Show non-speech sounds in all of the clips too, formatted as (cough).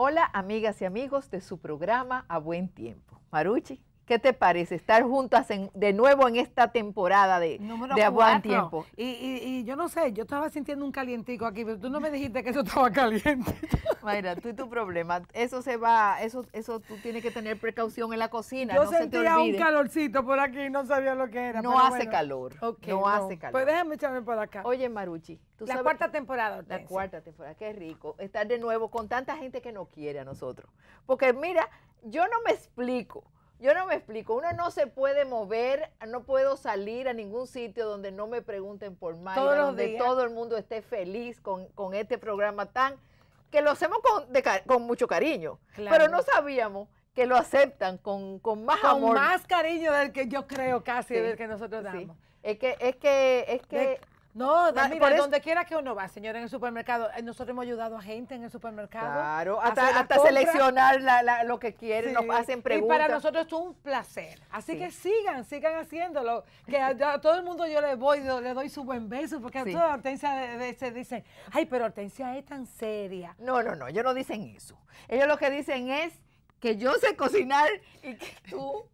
Hola, amigas y amigos de su programa A Buen Tiempo. Maruchi, ¿qué te parece estar juntas en- de nuevo en esta temporada de, Número de Buen. Tiempo? Y, y- y yo no sé, yo estaba sintiendo un calientico aquí, pero tú no me dijiste que eso estaba (laughs) caliente. Mayra, tú y tu problema, eso se va, eso, eso tú tienes que tener precaución en la cocina, yo no se te sentía un calorcito por aquí, no sabía lo que era. No pero hace bueno. calor, no, hace calor. Pues déjame echarme por acá. Oye, Maruchi, tú la sabes- cuarta temporada. La cuarta temporada, qué rico estar de nuevo con tanta gente que nos quiere a nosotros. Porque mira, yo no me explico, yo no me explico, uno no se puede mover, no puedo salir a ningún sitio donde no me pregunten por Mayra, donde días. todo el mundo esté feliz con, con este programa tan, que lo hacemos con, de con mucho cariño, Claro. pero no sabíamos que lo aceptan con, con más Con amor. más cariño del que yo creo casi Sí, del que nosotros Sí. damos. Es que, es que, es que... De- no, Na- mira, por eso- donde quiera que uno va, señora, en el supermercado, eh, nosotros hemos ayudado a gente en el supermercado. Claro, hasta, hasta seleccionar la- la- lo que quieren, Sí, nos hacen preguntas. Y para nosotros esto es un placer. Así Sí. que sigan, sigan haciéndolo. Que a, a todo el mundo yo le voy, le doy su buen beso, porque Sí. a toda Hortensia de- de- se dicen, ay, pero Hortensia es tan seria. No, no, no, ellos no dicen eso. Ellos lo que dicen es que yo sé cocinar y que tú...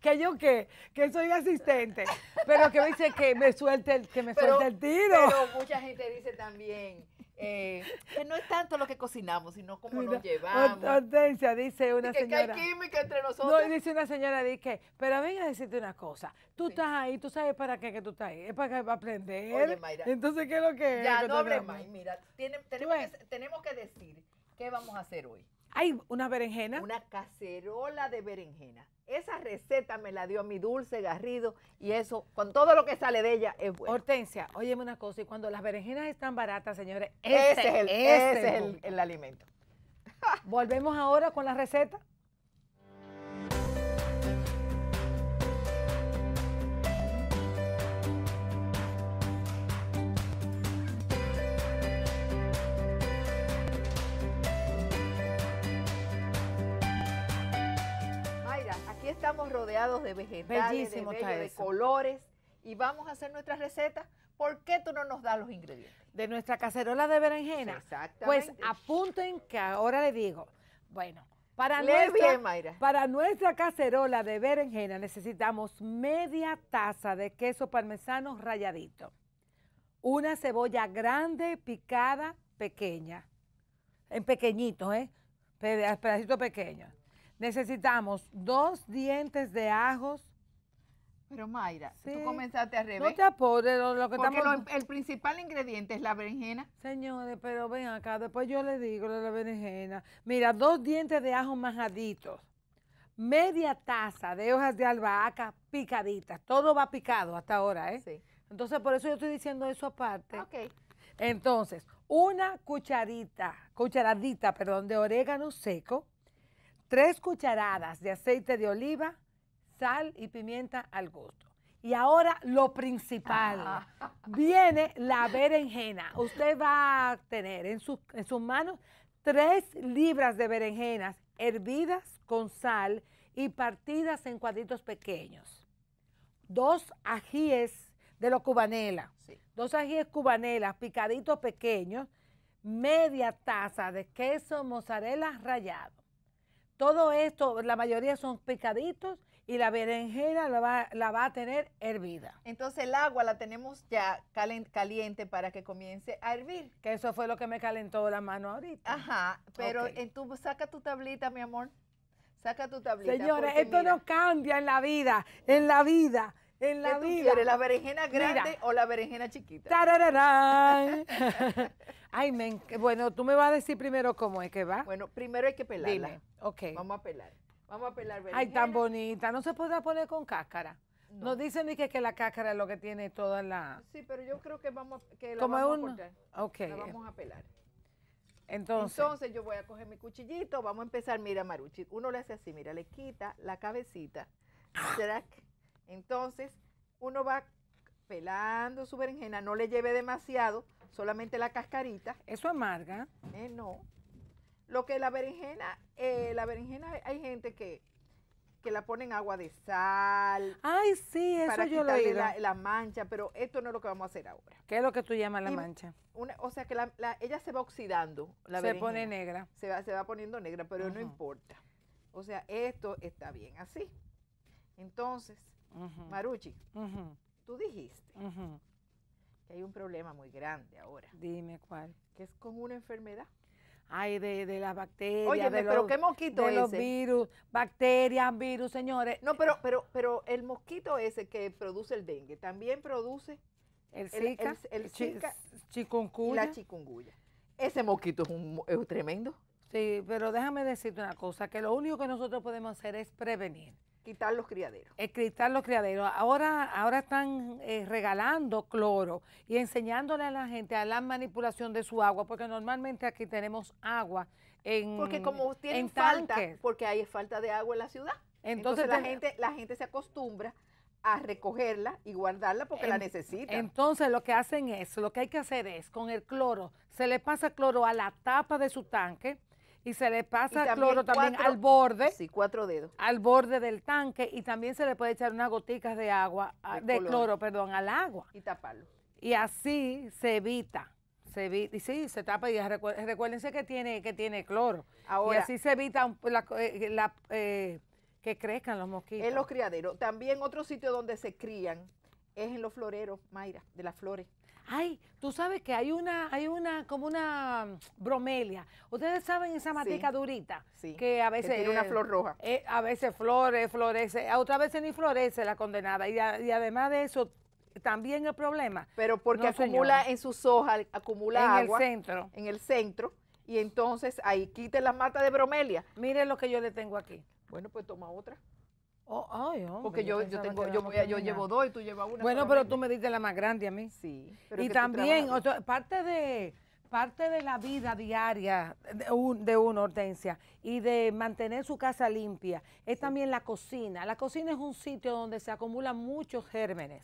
Que yo qué, que soy asistente, pero que me dice que me suelte el, que me suelte el tiro. pero mucha gente dice también eh, que no es tanto lo que cocinamos, sino cómo Mira, nos llevamos. Hor- Hortensia, dice una que, que señora. hay química entre No, nosotros. y dice una señora, dice, pero venga a decirte una cosa, tú estás ahí, tú sabes para qué que tú estás ahí, es para que va a aprender. Oye, Mayra. Entonces, ¿qué es lo que es? ya, que no hables más. Mira, tiene- tenemos, que, tenemos que decir qué vamos a hacer hoy. Hay una berenjena. Una cacerola de berenjena. Esa receta me la dio mi Dulce Garrido y eso, con todo lo que sale de ella, es bueno. Hortensia, óyeme una cosa, y cuando las berenjenas están baratas, señores, ese ese, es el, ese es el el alimento. Volvemos ahora con la receta. Estamos rodeados de vegetales, de, bello, de colores y vamos a hacer nuestra receta. ¿Por qué tú no nos das los ingredientes? De nuestra cacerola de berenjena. Pues Exactamente. apunten que ahora le digo, bueno, para nuestra, bien, Mayra. para nuestra cacerola de berenjena necesitamos media taza de queso parmesano ralladito, una cebolla grande picada pequeña, en pequeñitos, ¿eh? Peda- Pedacitos pequeños. Necesitamos dos dientes de ajos. Pero Mayra, Sí. tú comenzaste al No revés. te apures, lo, lo que porque estamos... lo- el principal ingrediente es la berenjena. Señores, pero ven acá, después yo le digo de la berenjena. Mira, dos dientes de ajo majaditos, media taza de hojas de albahaca picaditas. Todo va picado hasta ahora, ¿eh? Sí. Entonces, por eso yo estoy diciendo eso aparte. Ok. Entonces, una cucharita, cucharadita, perdón, de orégano seco, tres cucharadas de aceite de oliva, sal y pimienta al gusto. Y ahora lo principal. Ah. (laughs) Viene la berenjena. Usted va a tener en, sus- en sus manos tres libras de berenjenas hervidas con sal y partidas en cuadritos pequeños. Dos ajíes de los cubanela Sí. dos ajíes cubanelas picaditos pequeños, media taza de queso mozzarella rallado. Todo esto, la mayoría son picaditos y la berenjena la va, la va a tener hervida. Entonces el agua la tenemos ya caliente para que comience a hervir. Que eso fue lo que me calentó la mano ahorita. Ajá, pero en tu, saca tu tablita, mi amor. Saca tu tablita. Señores, porque esto mira, no cambia en la vida, en la vida, en ¿qué la tú vida. quieres, la berenjena Mira. grande o la berenjena chiquita? Tarararán. (laughs) Ay, men, bueno, tú me vas a decir primero cómo es que va. Bueno, primero hay que pelarla. Dime, ok. Vamos a pelar. Vamos a pelar berenjena. Ay, tan bonita. No se podrá poner con cáscara. No. Nos dicen ni que, que la cáscara es lo que tiene toda la... Sí, pero yo creo que vamos a- que la vamos un- a cortar. Ok. La vamos a pelar. Entonces, Entonces yo voy a coger mi cuchillito, vamos a empezar, mira Maruchi, uno le hace así, mira, le quita la cabecita, trac. Entonces uno va pelando su berenjena, no le lleve demasiado, solamente la cascarita, eso amarga. eh, no. Lo que la berenjena, eh, la berenjena hay gente que que la ponen agua de sal Ay, sí, eso para yo lo he la, la mancha, pero esto no es lo que vamos a hacer ahora. ¿Qué es lo que tú llamas la Y- mancha? Una- o sea que la- la- ella se va oxidando. La Se pone negra. se va, se va poniendo negra, pero no importa. O sea, esto está bien así. Entonces, Maruchi, tú dijiste que hay un problema muy grande ahora, Dime cuál. que es con una enfermedad. Ay, de, de las bacterias, Óyeme, de, pero los, qué mosquito de los virus, bacterias, virus, señores. No, pero, pero, pero el mosquito ese que produce el dengue también produce El Zika, el- el chi- Zika chikungunya. la chikungunya. Ese mosquito es, un, es tremendo. Sí, pero déjame decirte una cosa, que lo único que nosotros podemos hacer es prevenir. Quitar los criaderos. Es quitar los criaderos. Ahora, ahora están eh, regalando cloro y enseñándole a la gente a la manipulación de su agua, porque normalmente aquí tenemos agua en Porque como tienen en falta, tanques. porque hay falta de agua en la ciudad. Entonces, Entonces, la, gente, la gente se acostumbra a recogerla y guardarla porque la necesita. Entonces lo que hacen es, lo que hay que hacer es, con el cloro, se le pasa cloro a la tapa de su tanque y se le pasa también cloro también cuatro- al borde, sí, cuatro dedos. al borde del tanque y también se le puede echar unas goticas de agua, ah, De cloro, perdón, al agua. y taparlo. Y así se evita, se evita, y sí, se tapa y recuérdense que tiene, que tiene cloro. y Ahora, así se evita un- la- eh, la, eh, que crezcan los mosquitos. en los criaderos, también otro sitio donde se crían es en los floreros, Mayra, de las flores. Ay, tú sabes que hay una, hay una, como una mm, bromelia. Ustedes saben esa matica durita, Sí, que a veces tiene una flor roja. eh, a veces flore, florece, a otras veces ni florece la condenada. Y, a- y además de eso, también el problema Pero porque no, acumula señora. en sus hojas, acumula en agua el centro. en el centro y entonces ahí quite la mata de bromelia. Mire lo que yo le tengo aquí. Bueno, pues toma otra. Oh, ay, hombre, Porque yo, yo tengo, yo, éramos voy a- yo llevo dos y tú llevas una. Bueno, pero tú me diste la más grande a mí. Sí. pero Y también, otro- parte de parte de la vida diaria de, un, de una hortensia y de mantener su casa limpia es también la cocina. La cocina es un sitio donde se acumulan muchos gérmenes.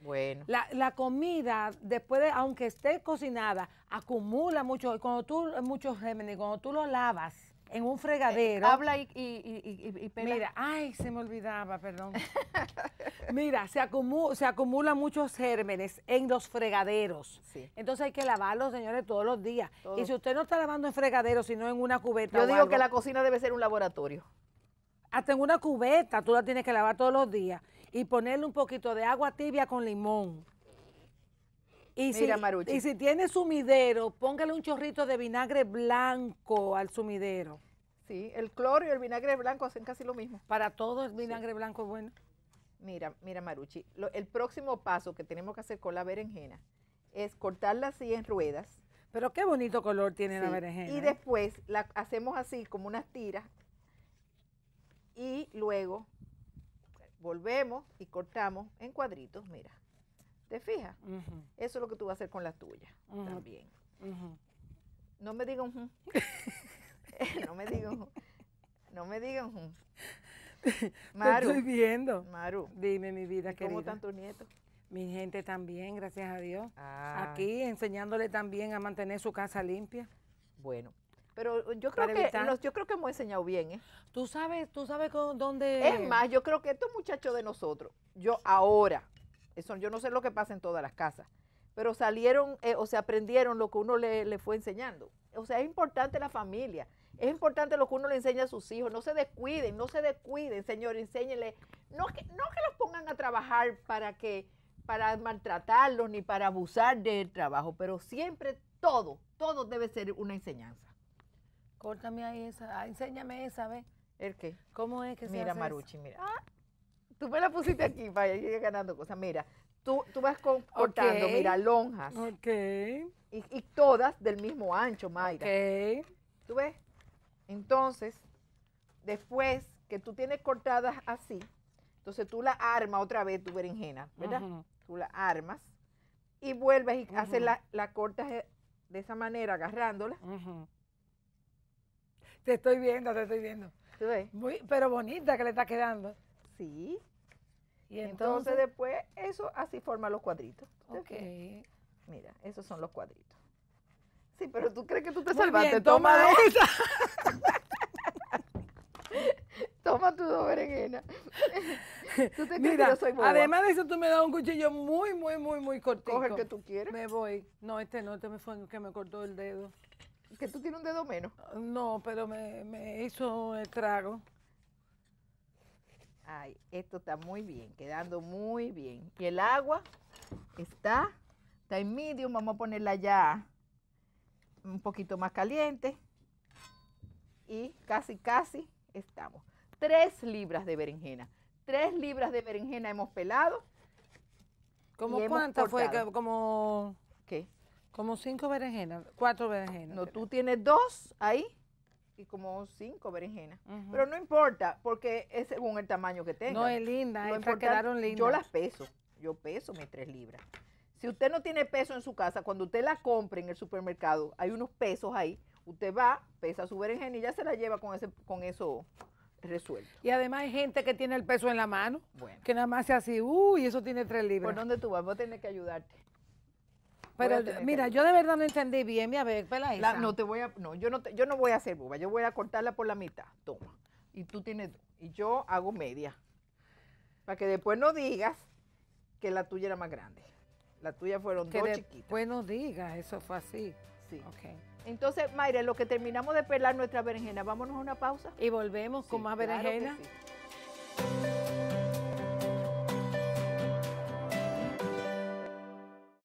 Bueno. La, la comida, después de, aunque esté cocinada, acumula mucho, cuando tú, muchos gérmenes, cuando tú lo lavas en un fregadero. Habla y, y, y, y- pela. Mira, ay, se me olvidaba, perdón. (laughs) Mira, se, acumu- se acumulan muchos gérmenes en los fregaderos. Sí. Entonces hay que lavarlos, señores, todos los días. Y si usted no está lavando en fregadero, sino en una cubeta, Yo o digo algo, que la cocina debe ser un laboratorio. hasta en una cubeta tú la tienes que lavar todos los días y ponerle un poquito de agua tibia con limón. Y Mira, si, Maruchi. y si tiene sumidero, póngale un chorrito de vinagre blanco al sumidero. Sí, el cloro y el vinagre blanco hacen casi lo mismo. Para todo el vinagre blanco es bueno. Mira, mira, Maruchi, lo- el próximo paso que tenemos que hacer con la berenjena es cortarla así en ruedas. Pero qué bonito color tiene la berenjena. Y ¿eh? después la hacemos así como unas tiras y luego volvemos y cortamos en cuadritos, mira. ¿Te fijas? Eso es lo que tú vas a hacer con las tuyas Ujú. también. No me digan (laughs) no me digan. No me digan "Ujú". Te Maru, estoy viendo. Maru, Dime, mi vida ¿y ¿cómo están tus nietos? Mi gente también, gracias a Dios. Ah, Aquí enseñándole también a mantener su casa limpia. Bueno, pero yo creo que los- yo creo que hemos enseñado bien, ¿eh? Tú sabes, tú sabes con dónde. Es más, yo creo que estos muchachos de nosotros, yo ahora, eso yo no sé lo que pasa en todas las casas, pero salieron, eh, o sea, aprendieron lo que uno le, le fue enseñando. O sea, es importante la familia, es importante lo que uno le enseña a sus hijos. No se descuiden, no se descuiden, señor, enséñenle. No que, no que los pongan a trabajar para que para maltratarlos ni para abusar del trabajo, pero siempre todo, todo debe ser una enseñanza. Córtame ahí esa, ah, enséñame esa, ¿ves? ¿El qué? ¿Cómo es que se Mira, hace Maruchi, mira. Ah, tú me la pusiste aquí para ir ganando cosas. Mira, tú, tú vas con- cortando, mira, lonjas. Ok, Y, y todas del mismo ancho, Mayra. ok. ¿Tú ves? Entonces, después que tú tienes cortadas así, entonces tú la armas otra vez tu berenjena, ¿verdad? Tú la armas y vuelves y haces la, la cortas eh, de esa manera, agarrándola. Te estoy viendo, te estoy viendo. ¿Tú ves? Muy, pero bonita que le está quedando. Sí. Y Entonces, entonces, después, eso así forma los cuadritos. ¿Te ok. Mira, esos son los cuadritos. Sí, pero tú crees que tú te Muy salvaste. bien, toma esa. (laughs) Toma tu dos berenjenas. ¿Tú te Mira, yo soy boba? además de eso, tú me das un cuchillo muy, muy, muy, muy cortito. Coge el que tú quieres. Me voy. No, este no, este me fue el que me cortó el dedo. Que tú tienes un dedo menos. No, pero me, me hizo el trago. Ay, esto está muy bien, quedando muy bien. Y el agua está, está en medium, vamos a ponerla ya un poquito más caliente. Y casi, casi estamos. Tres libras de berenjena. Tres libras de berenjena hemos pelado. ¿Cómo hemos cuántas fue? Como, ¿Qué? como cinco berenjenas, cuatro berenjenas. No, tú tienes dos ahí y como cinco berenjenas. Pero no importa, porque es según el tamaño que tenga. No, es linda, Lo importante- quedaron lindas. Yo las peso, yo peso mis tres libras. Si usted no tiene peso en su casa, cuando usted la compre en el supermercado, hay unos pesos ahí, usted va, pesa su berenjena y ya se la lleva con, ese, con eso resuelto. Y además hay gente que tiene el peso en la mano, Bueno, que nada más hace así, uy, eso tiene tres ¿por libras. dónde tú vas? Voy a tener que ayudarte. Pero mira, yo de verdad no entendí bien, mira, a ver, pela La- esa. no te voy a, no, yo no, te- yo no voy a hacer boba, yo voy a cortarla por la mitad, toma. Y tú tienes dos, y yo hago media. Para que después no digas que la tuya era más grande. La tuya fueron que dos después chiquitas. no diga, eso fue así. Sí. Ok. Entonces, Mayra, lo que terminamos de pelar nuestra berenjena, vámonos a una pausa. Y volvemos con más berenjena. sí.